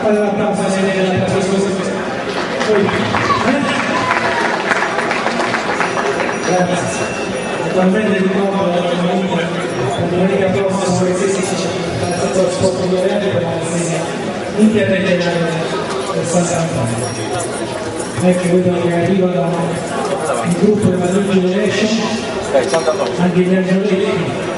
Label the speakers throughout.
Speaker 1: fate l'applauso a sedere l'applauso poi grazie naturalmente ricordo comunque la domenica prossima ore 16 c'è il palazzetto dello sport di Oriente per la rassegna interregionale del Sant'Antonio ecco vedo che arrivano il gruppo della New Generation anche gli angioletti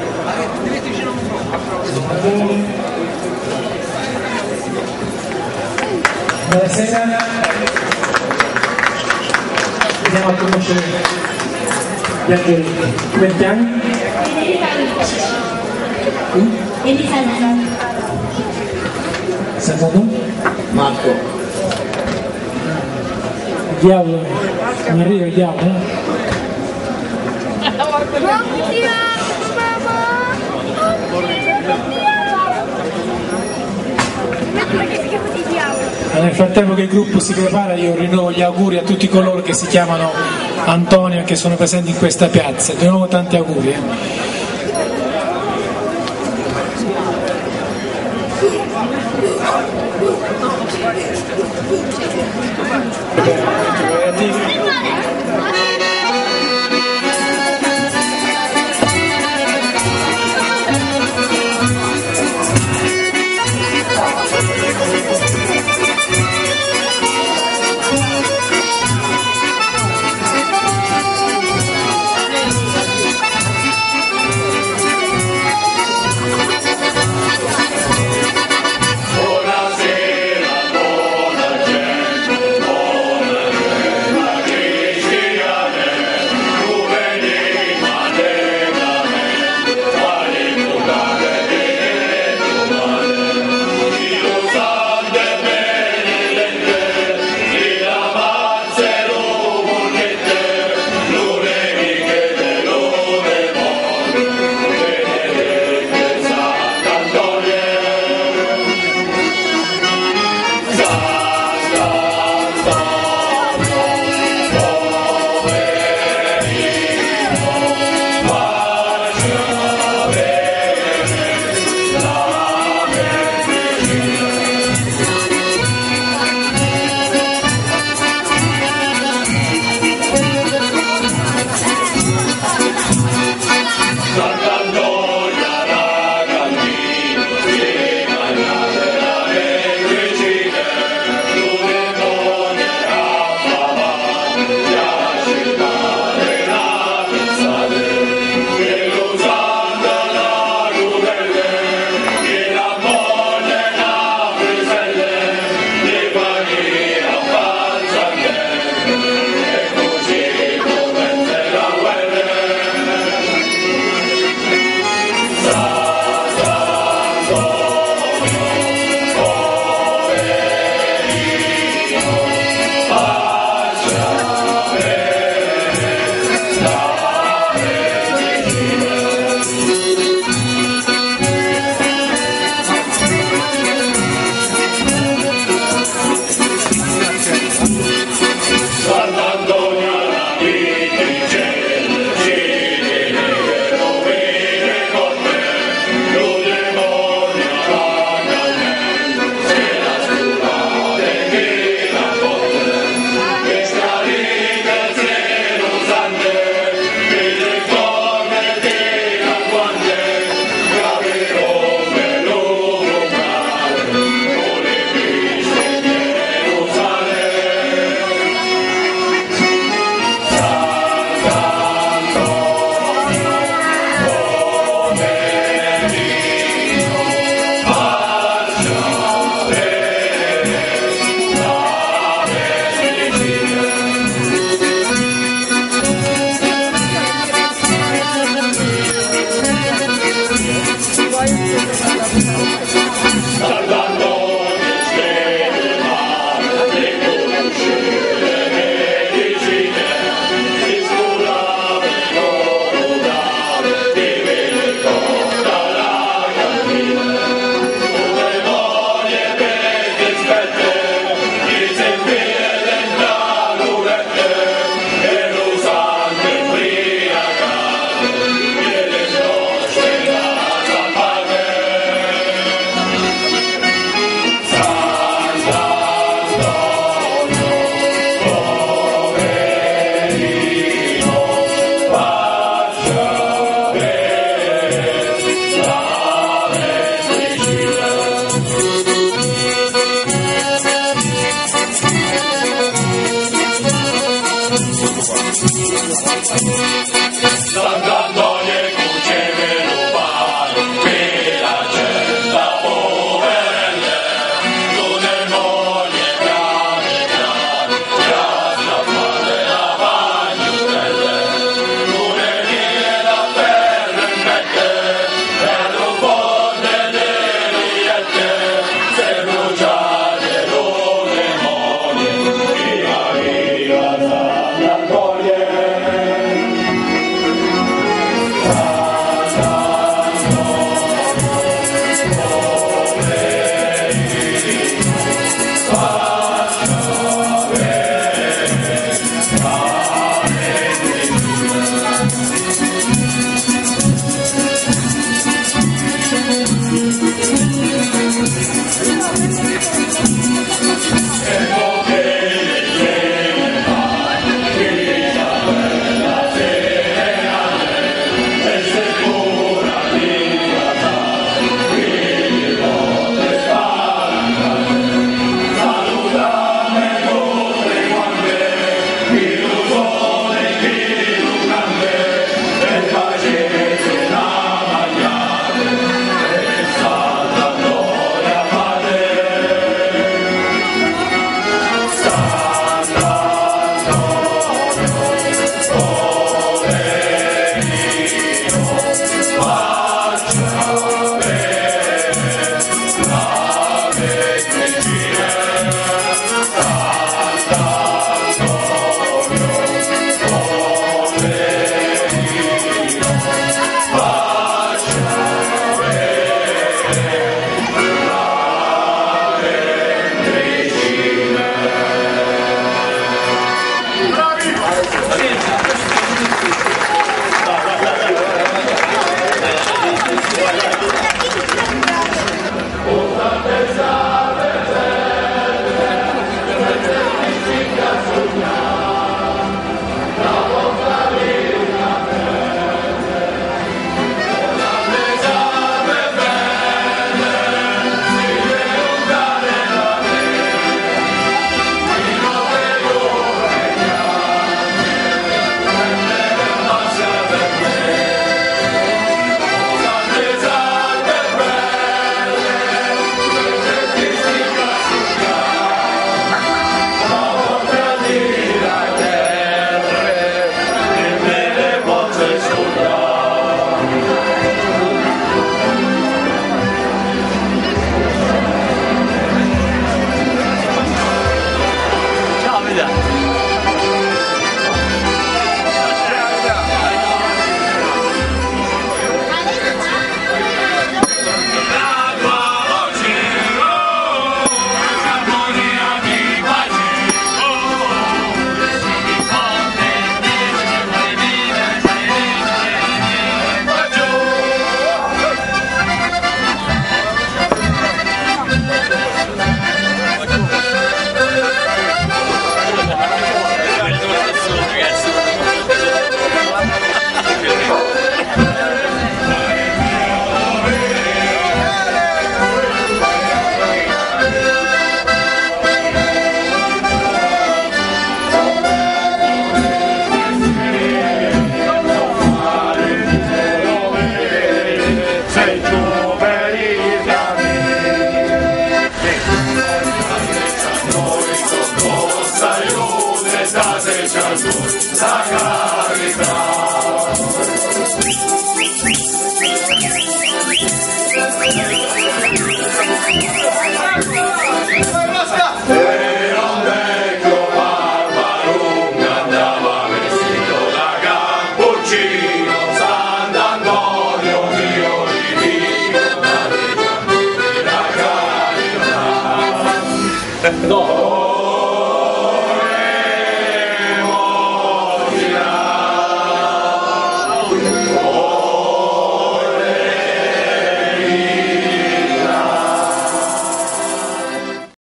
Speaker 1: Buonasera, andiamo a conoscere gli angioletti. 20 anni?
Speaker 2: Elisabetta.
Speaker 1: Salvato?
Speaker 3: Marco.
Speaker 1: Il diavolo, non arriva il diavolo? eh? Nel frattempo che il gruppo si prepara io rinnovo gli auguri a tutti coloro che si chiamano Antonio e che sono presenti in questa piazza. Di nuovo tanti auguri.